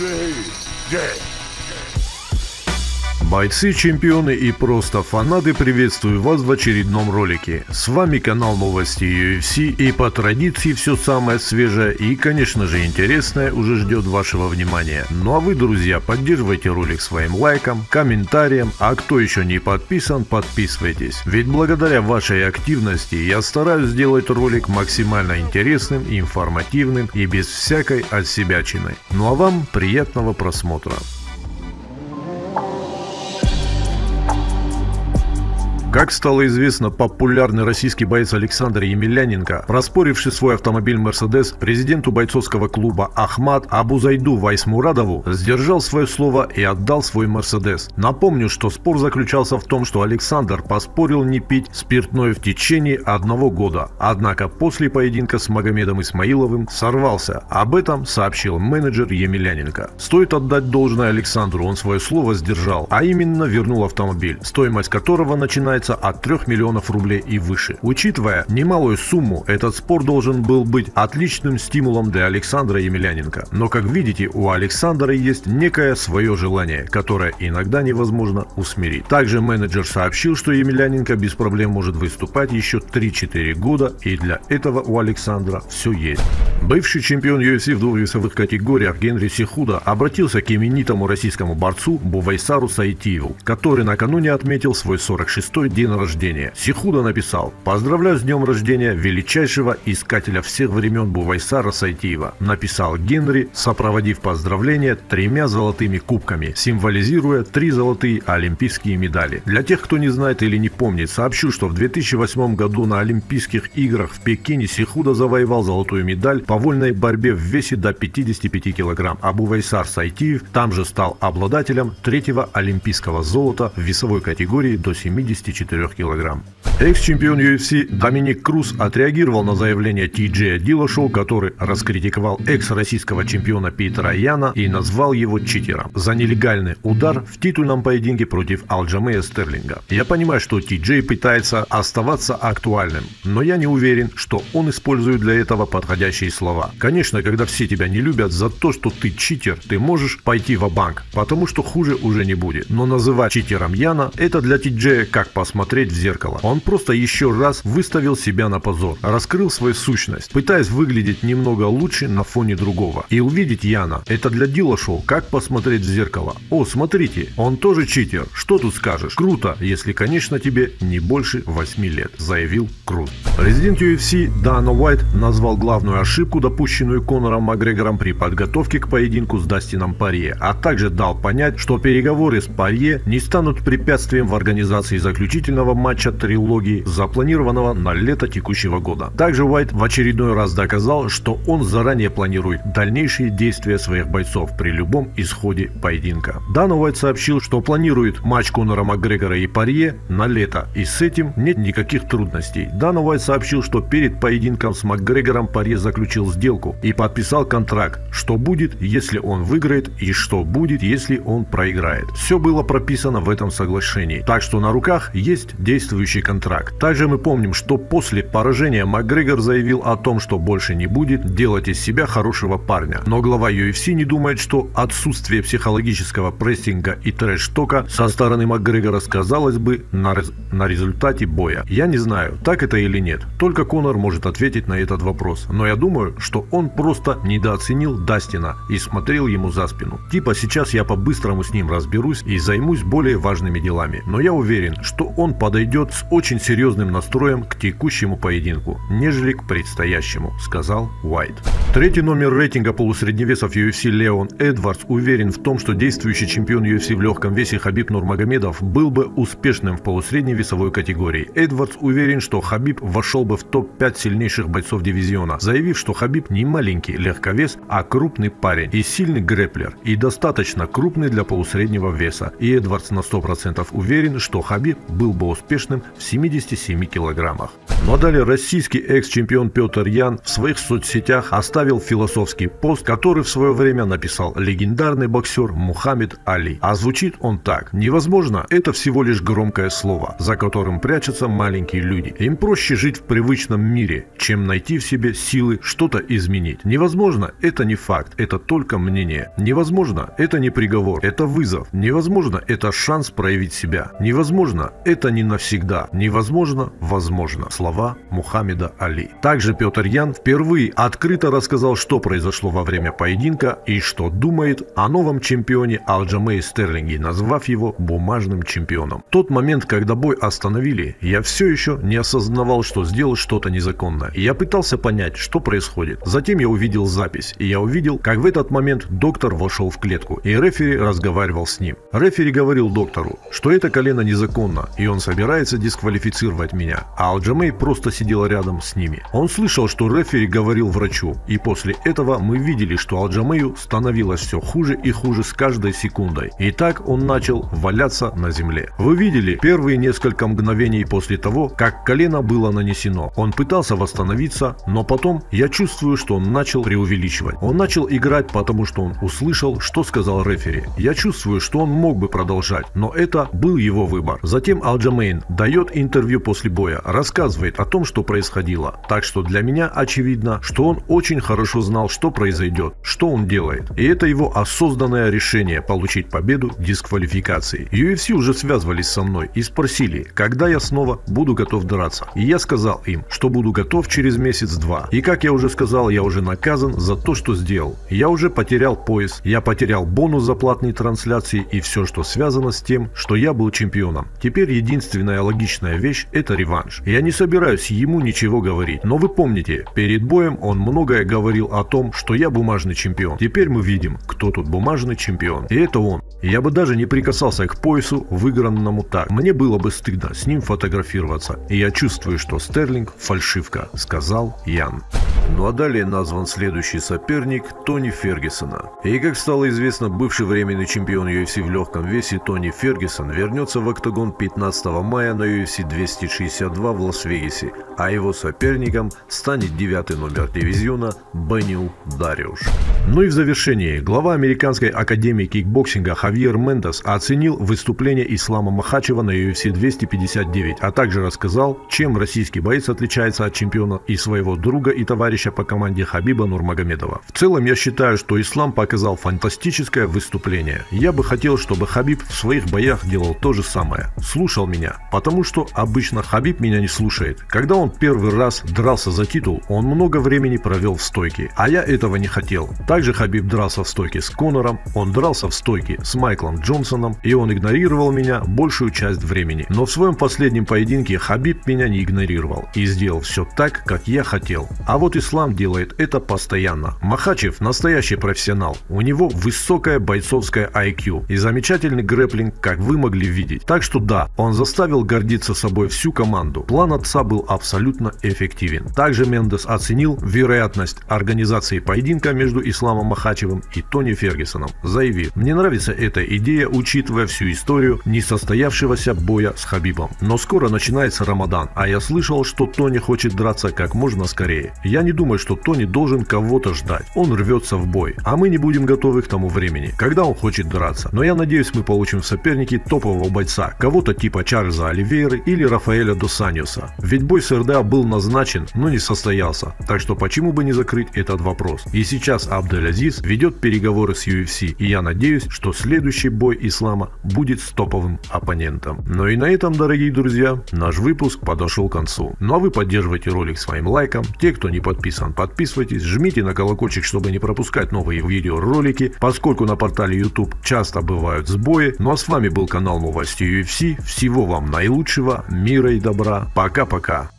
day. Yeah. Бойцы, чемпионы и просто фанаты приветствую вас в очередном ролике. С вами канал новости UFC и по традиции все самое свежее и конечно же интересное уже ждет вашего внимания. Ну а вы, друзья, поддерживайте ролик своим лайком, комментарием, а кто еще не подписан, подписывайтесь. Ведь благодаря вашей активности я стараюсь сделать ролик максимально интересным, информативным и без всякой отсебячины. Ну а вам приятного просмотра. Как стало известно, популярный российский боец Александр Емельяненко, проспоривший свой автомобиль «Мерседес» президенту бойцовского клуба «Ахмат» Абузайду Вайсмурадову, сдержал свое слово и отдал свой «Мерседес». Напомню, что спор заключался в том, что Александр поспорил не пить спиртное в течение одного года. Однако после поединка с Магомедом Исмаиловым сорвался. Об этом сообщил менеджер Емельяненко. Стоит отдать должное Александру, он свое слово сдержал, а именно вернул автомобиль, стоимость которого начинается начинается от 3 миллионов рублей и выше. Учитывая немалую сумму, этот спор должен был быть отличным стимулом для Александра Емельяненко. Но, как видите, у Александра есть некое свое желание, которое иногда невозможно усмирить. Также менеджер сообщил, что Емельяненко без проблем может выступать еще 3-4 года, и для этого у Александра все есть. Бывший чемпион UFC в двух весовых категориях Генри Сихуда обратился к именитому российскому борцу Бувайсару Сайтиеву, который накануне отметил свой 46-й день рождения. Сихуда написал «Поздравляю с днем рождения величайшего искателя всех времен Бувайсара Сайтиева». Написал Генри, сопроводив поздравления тремя золотыми кубками, символизируя три золотые олимпийские медали. Для тех, кто не знает или не помнит, сообщу, что в 2008 году на Олимпийских играх в Пекине Сихуда завоевал золотую медаль по вольной борьбе в весе до 55 кг, а Бувайсар Сайтиев там же стал обладателем третьего олимпийского золота в весовой категории до 74 4 килограмм. Экс-чемпион UFC Доминик Круз отреагировал на заявление Ти Дилошоу, который раскритиковал экс-российского чемпиона Питера Яна и назвал его читером за нелегальный удар в титульном поединке против Алджамея Стерлинга. Я понимаю, что Ти пытается оставаться актуальным, но я не уверен, что он использует для этого подходящие слова. Конечно, когда все тебя не любят за то, что ты читер, ты можешь пойти в банк потому что хуже уже не будет. Но называть читером Яна, это для Ти как посмотреть в зеркало. Он просто еще раз выставил себя на позор, раскрыл свою сущность, пытаясь выглядеть немного лучше на фоне другого. И увидеть Яна, это для Дила шоу, как посмотреть в зеркало. О, смотрите, он тоже читер, что тут скажешь? Круто, если, конечно, тебе не больше 8 лет, заявил Круз. Президент UFC Дана Уайт назвал главную ошибку, допущенную Конором Макгрегором при подготовке к поединку с Дастином Парье, а также дал понять, что переговоры с Парье не станут препятствием в организации заключительного матча трилогии запланированного на лето текущего года. Также Уайт в очередной раз доказал, что он заранее планирует дальнейшие действия своих бойцов при любом исходе поединка. Дан Уайт сообщил, что планирует матч Конора Макгрегора и Парье на лето, и с этим нет никаких трудностей. Дан Уайт сообщил, что перед поединком с Макгрегором Парье заключил сделку и подписал контракт, что будет, если он выиграет, и что будет, если он проиграет. Все было прописано в этом соглашении, так что на руках действующий контракт. Также мы помним, что после поражения Макгрегор заявил о том, что больше не будет делать из себя хорошего парня. Но глава UFC не думает, что отсутствие психологического прессинга и трэш-тока со стороны Макгрегора сказалось бы на, на результате боя. Я не знаю, так это или нет. Только Конор может ответить на этот вопрос. Но я думаю, что он просто недооценил Дастина и смотрел ему за спину. Типа сейчас я по-быстрому с ним разберусь и займусь более важными делами. Но я уверен, что он подойдет с очень серьезным настроем к текущему поединку, нежели к предстоящему, сказал Уайт. Третий номер рейтинга полусредневесов UFC Леон Эдвардс уверен в том, что действующий чемпион UFC в легком весе Хабиб Нурмагомедов был бы успешным в полусредней весовой категории. Эдвардс уверен, что Хабиб вошел бы в топ-5 сильнейших бойцов дивизиона, заявив, что Хабиб не маленький легковес, а крупный парень и сильный грэплер, и достаточно крупный для полусреднего веса. И Эдвардс на 100% уверен, что Хабиб был бы успешным в 77 7 килограммах. Ну далее российский экс-чемпион Петр Ян в своих соцсетях оставил философский пост, который в свое время написал легендарный боксер Мухаммед Али. А звучит он так. Невозможно, это всего лишь громкое слово, за которым прячутся маленькие люди. Им проще жить в привычном мире, чем найти в себе силы что-то изменить. Невозможно, это не факт, это только мнение. Невозможно, это не приговор, это вызов. Невозможно, это шанс проявить себя. Невозможно, это не навсегда. Невозможно, возможно. Слова Мухаммеда Али. Также Петр Ян впервые открыто рассказал, что произошло во время поединка и что думает о новом чемпионе Алджамей Стерлинге, назвав его бумажным чемпионом. Тот момент, когда бой остановили, я все еще не осознавал, что сделал что-то незаконное. Я пытался понять, что происходит. Затем я увидел запись, и я увидел, как в этот момент доктор вошел в клетку, и рефери разговаривал с ним. Рефери говорил доктору, что это колено незаконно, и он собирается дисквалифицировать меня, а Алджамей просто сидел рядом с ними. Он слышал, что рефери говорил врачу, и после этого мы видели, что Алджамею становилось все хуже и хуже с каждой секундой. И так он начал валяться на земле. Вы видели первые несколько мгновений после того, как колено было нанесено. Он пытался восстановиться, но потом я чувствую, что он начал преувеличивать. Он начал играть, потому что он услышал, что сказал рефери. Я чувствую, что он мог бы продолжать, но это был его выбор. Затем Алджамейн дает интервью после боя, рассказывает о том, что происходило. Так что для меня очевидно, что он очень хорошо знал, что произойдет, что он делает. И это его осознанное решение получить победу дисквалификацией. UFC уже связывались со мной и спросили, когда я снова буду готов драться. И я сказал им, что буду готов через месяц-два. И как я уже сказал, я уже наказан за то, что сделал. Я уже потерял пояс, я потерял бонус за платные трансляции и все, что связано с тем, что я был чемпионом. Теперь единственная логичная вещь – это реванш. Я не собираюсь ему ничего говорить. Но вы помните, перед боем он многое говорил о том, что я бумажный чемпион. Теперь мы видим, кто тут бумажный чемпион. И это он. Я бы даже не прикасался к поясу, выигранному так. Мне было бы стыдно с ним фотографироваться. И я чувствую, что Стерлинг фальшивка, сказал Ян. Ну а далее назван следующий соперник Тони Фергюсона. И как стало известно, бывший временный чемпион UFC в легком весе Тони Фергюсон вернется в октагон 15 мая на UFC 262 в Лас-Вегасе, а его соперником станет девятый номер дивизиона Бенил Дариуш. Ну и в завершении, глава Американской академии кикбоксинга Хавьер Мендес оценил выступление Ислама Махачева на UFC 259, а также рассказал, чем российский боец отличается от чемпиона и своего друга и товарища по команде Хабиба Нурмагомедова. В целом я считаю, что Ислам показал фантастическое выступление. Я бы хотел, чтобы Хабиб в своих боях делал то же самое. Слушал меня, потому что обычно Хабиб меня не слушает. Когда он первый раз дрался за титул, он много времени провел в стойке, а я этого не хотел. Также Хабиб дрался в стойке с Конором, он дрался в стойке с Майклом Джонсоном, и он игнорировал меня большую часть времени. Но в своем последнем поединке Хабиб меня не игнорировал и сделал все так, как я хотел. А вот Ислам делает это постоянно. Махачев настоящий профессионал. У него высокая бойцовская IQ и замечательный грэплинг, как вы могли видеть. Так что да, он заставил гордиться собой всю команду. План отца был абсолютно эффективен. Также Мендес оценил вероятность организации поединка между Исламом Махачевым и Тони Фергюсоном, заявив, мне нравится эта идея, учитывая всю историю несостоявшегося боя с Хабибом. Но скоро начинается Рамадан, а я слышал, что Тони хочет драться как можно скорее. Я не думаю, что Тони должен кого-то ждать. Он рвется в бой, а мы не будем готовы к тому времени, когда он хочет драться. Но я надеюсь, мы получим в сопернике топового бойца, кого-то типа Чарльза Оливейры или Рафаэля Досаниуса. Ведь бой с РДА был назначен, но не состоялся. Так что почему бы не закрыть этот вопрос? И сейчас Абдель-Азиз ведет переговоры с UFC, и я надеюсь, что следующий бой Ислама будет с топовым оппонентом. Ну и на этом, дорогие друзья, наш выпуск подошел к концу. Ну а вы поддерживайте ролик своим лайком. Те, кто не подписан, подписывайтесь, жмите на колокольчик, чтобы не пропускать новые видеоролики, поскольку на портале YouTube часто бывают сбои. Ну а с вами был канал Новости UFC. Всего вам наилучшего, мира и добра. Пока-пока.